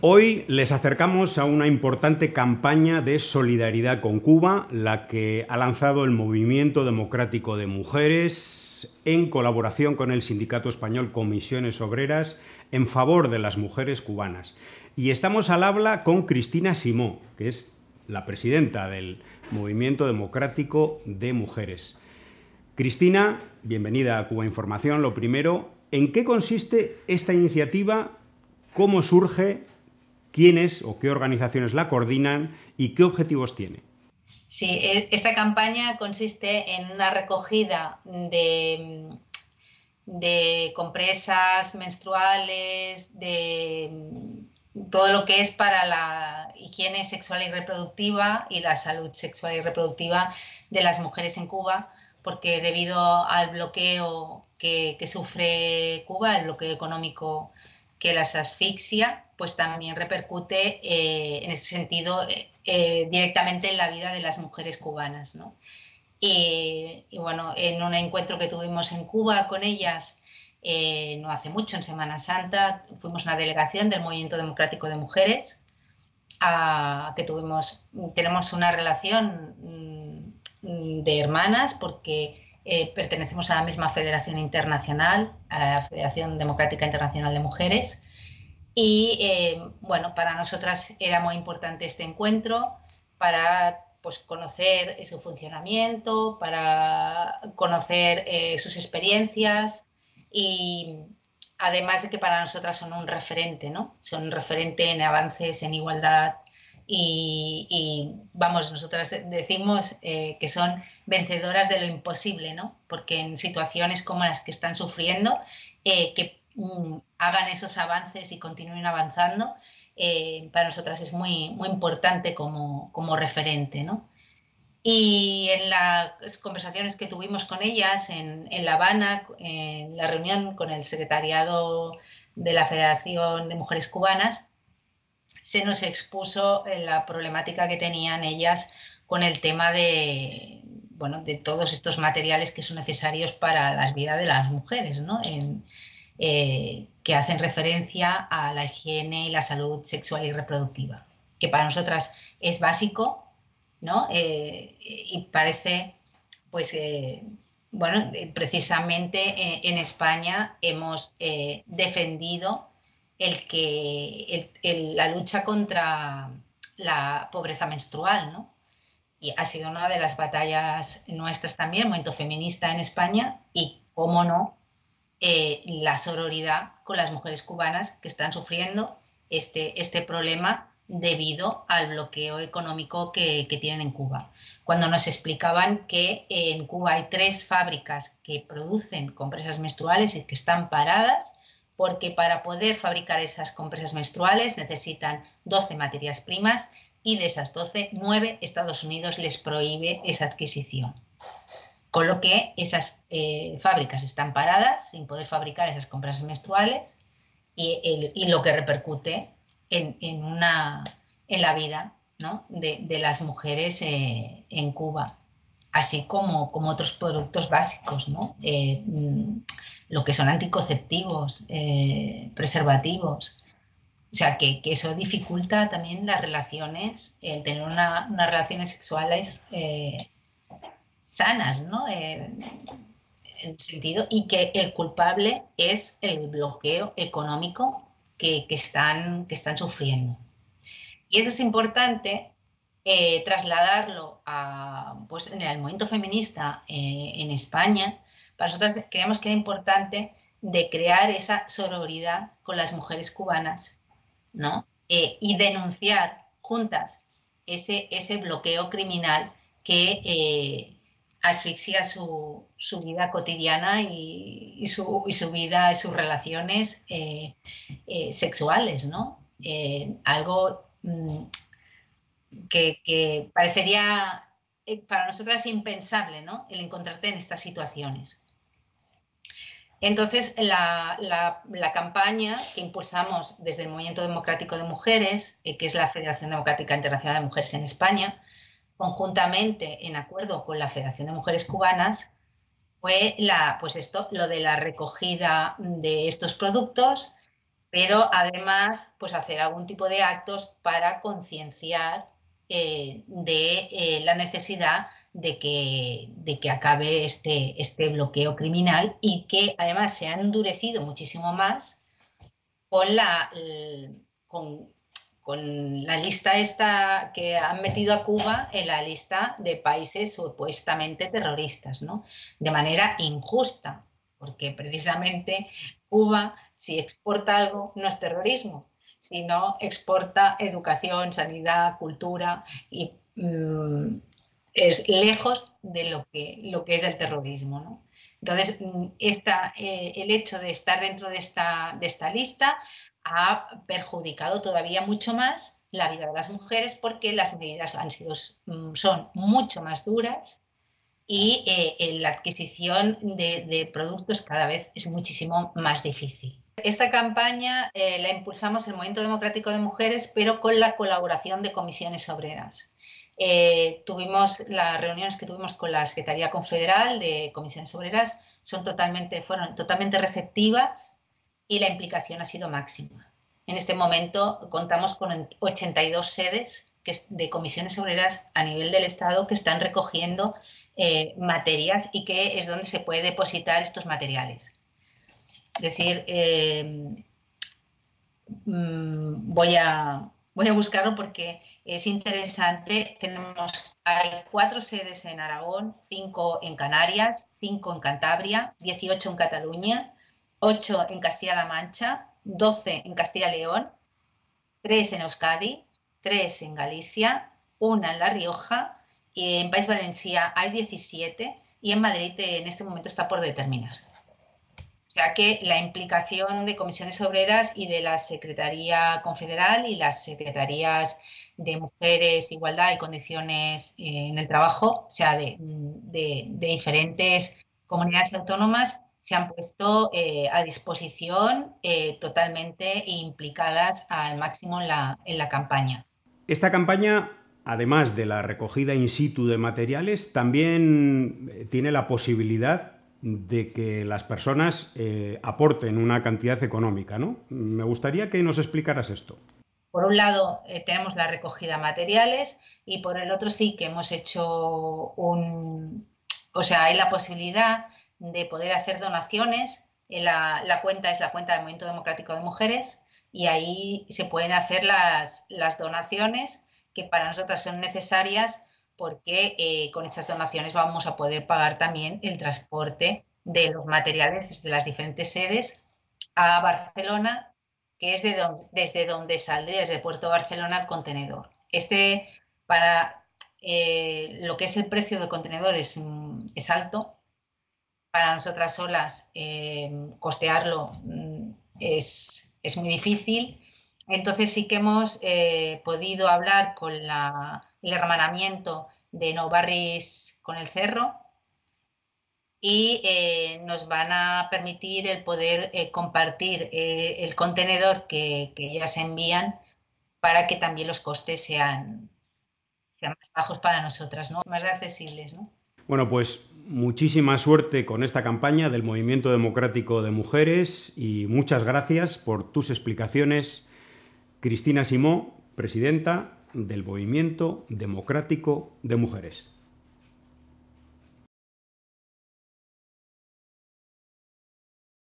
Hoy les acercamos a una importante campaña de solidaridad con Cuba, la que ha lanzado el Movimiento Democrático de Mujeres en colaboración con el Sindicato Español Comisiones Obreras en favor de las mujeres cubanas. Y estamos al habla con Cristina Simó, que es la presidenta del Movimiento Democrático de Mujeres. Cristina, bienvenida a Cuba Información. Lo primero, ¿en qué consiste esta iniciativa? ¿Cómo surge? Quiénes o qué organizaciones la coordinan y qué objetivos tiene. Sí, e, esta campaña consiste en una recogida de, compresas menstruales, de todo lo que es para la higiene sexual y reproductiva y la salud sexual y reproductiva de las mujeres en Cuba, porque debido al bloqueo que, que sufre Cuba, el bloqueo económico que las asfixia, pues también repercute eh, en ese sentido eh, eh, directamente en la vida de las mujeres cubanas. ¿no? Y, bueno, en un encuentro que tuvimos en Cuba con ellas, no hace mucho, en Semana Santa, fuimos una delegación del Movimiento Democrático de Mujeres, a, que tuvimos, tenemos una relación mm, de hermanas porque pertenecemos a la misma Federación Internacional, a la Federación Democrática Internacional de Mujeres, y eh, bueno, para nosotras era muy importante este encuentro para pues, conocer su funcionamiento, para conocer eh, sus experiencias y además de que para nosotras son un referente, ¿no? Son un referente en avances en igualdad y, vamos, nosotras decimos eh, que son vencedoras de lo imposible, ¿no? Porque en situaciones como las que están sufriendo, que Hagan esos avances y continúen avanzando, eh, para nosotras es muy, muy importante como, como referente. ¿no? Y en las conversaciones que tuvimos con ellas en, en La Habana, en la reunión con el secretariado de la Federación de Mujeres Cubanas, se nos expuso la problemática que tenían ellas con el tema de, bueno, de todos estos materiales que son necesarios para la vida de las mujeres, ¿no? En, eh, que hacen referencia a la higiene y la salud sexual y reproductiva, que para nosotras es básico, ¿no? Eh, y parece, pues, eh, bueno, precisamente en España hemos defendido el que la lucha contra la pobreza menstrual, ¿no? Y ha sido una de las batallas nuestras también, momento feminista en España, y cómo no, eh, la sororidad con las mujeres cubanas que están sufriendo este, este problema debido al bloqueo económico que, tienen en Cuba. Cuando nos explicaban que en Cuba hay tres fábricas que producen compresas menstruales y que están paradas porque para poder fabricar esas compresas menstruales necesitan 12 materias primas y de esas 12, 9 Estados Unidos les prohíbe esa adquisición. Con lo que esas eh, fábricas están paradas sin poder fabricar esas compras menstruales y, lo que repercute en, una, en la vida de, las mujeres eh, en Cuba, así como, como otros productos básicos, ¿no? Eh, mm, lo que son anticonceptivos, preservativos. O sea, que, eso dificulta también las relaciones, el tener unas relaciones sexuales sanas, ¿no? Eh, en sentido, y que el culpable es el bloqueo económico que, están, que están sufriendo. Y eso es importante eh, trasladarlo a, pues, en el movimiento feminista eh, en España. Para nosotros creemos que era importante de crear esa sororidad con las mujeres cubanas, ¿no? y denunciar juntas ese, ese bloqueo criminal que asfixia su, vida cotidiana y, su, vida y sus relaciones eh, eh, sexuales, ¿no? Eh, algo mm, que, parecería para nosotras impensable, ¿no? El encontrarte en estas situaciones. Entonces, la, la, campaña que impulsamos desde el Movimiento Democrático de Mujeres, que es la Federación Democrática Internacional de Mujeres en España, conjuntamente en acuerdo con la Federación de Mujeres Cubanas fue la, pues esto, lo de la recogida de estos productos pero además pues hacer algún tipo de actos para concienciar eh, de eh, la necesidad de que, de que acabe este, este bloqueo criminal y que además se ha endurecido muchísimo más con la, con, con la lista esta que han metido a Cuba en la lista de países supuestamente terroristas, ¿no? De manera injusta, porque precisamente Cuba, si exporta algo, no es terrorismo, sino exporta educación, sanidad, cultura y mm, es lejos de lo que, lo que es el terrorismo. ¿no? Entonces, mm, esta, eh, el hecho de estar dentro de esta, de esta lista ha perjudicado todavía mucho más la vida de las mujeres porque las medidas han sido, mm, son mucho más duras y eh, la adquisición de, productos cada vez es muchísimo más difícil. Esta campaña eh, la impulsamos el Movimiento Democrático de Mujeres, pero con la colaboración de comisiones obreras. Eh, tuvimos las reuniones que tuvimos con la Secretaría Confederal de Comisiones Obreras son totalmente, fueron totalmente receptivas y la implicación ha sido máxima. En este momento contamos con 82 sedes de comisiones obreras a nivel del Estado que están recogiendo eh, materias y que es donde se puede depositar estos materiales. Es decir, eh, mm, voy, a, voy a buscarlo porque es interesante. Tenemos, hay cuatro sedes en Aragón, cinco en Canarias, cinco en Cantabria, 18 en Cataluña, ocho en Castilla-La Mancha, 12 en Castilla-León, tres en Euskadi, tres en Galicia, una en La Rioja en País Valencia hay 17 y en Madrid en este momento está por determinar. O sea que la implicación de comisiones obreras y de la Secretaría Confederal y las Secretarías de Mujeres, Igualdad y Condiciones eh, en el Trabajo, o sea, de, diferentes comunidades autónomas, se han puesto eh, a disposición eh, totalmente implicadas al máximo en la, en la campaña. Esta campaña además de la recogida in situ de materiales, también eh, tiene la posibilidad de que las personas eh, aporten una cantidad económica. ¿no? Me gustaría que nos explicaras esto. Por un lado eh, tenemos la recogida de materiales y por el otro sí que hemos hecho un... O sea, hay la posibilidad de poder hacer donaciones. La, la cuenta es la cuenta del Movimiento Democrático de Mujeres y ahí se pueden hacer las, las donaciones que para nosotras son necesarias porque eh, con esas donaciones vamos a poder pagar también el transporte de los materiales desde las diferentes sedes a Barcelona, que es de desde donde saldría, desde Puerto Barcelona, el contenedor. Este, para eh, lo que es el precio del contenedor es, mm, es alto. Para nosotras solas, eh, costearlo mm, es, es muy difícil entonces sí que hemos eh, podido hablar con el hermanamiento de No Barris con el Cerro y eh, nos van a permitir el poder compartir el contenedor que, que, se envían para que también los costes sean, sean más bajos para nosotras, ¿no? más accesibles. ¿no? Bueno, pues muchísima suerte con esta campaña del Movimiento Democrático de Mujeres y muchas gracias por tus explicaciones Cristina Simó, presidenta del Movimiento Democrático de Mujeres.